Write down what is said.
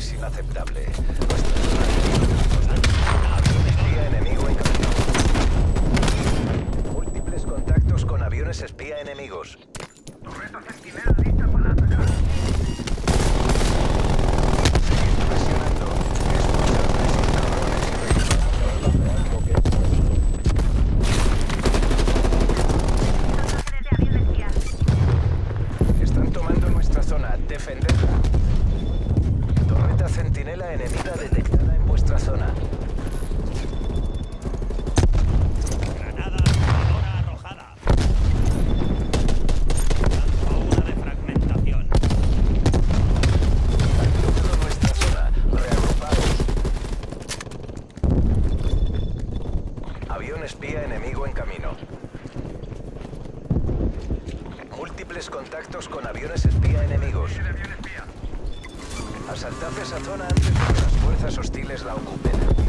es inaceptable. Espía enemigo en camino. Múltiples contactos con aviones espía enemigos. Torreta centinela lista para atacar. Seguid presionando. Están tomando nuestra zona. Defendedla. Centinela enemiga detectada en vuestra zona. Granada arrojada. Una de fragmentación. Avión espía enemigo en camino. Múltiples contactos con aviones espía enemigos. Asaltad esa zona antes de que las fuerzas hostiles la ocupen.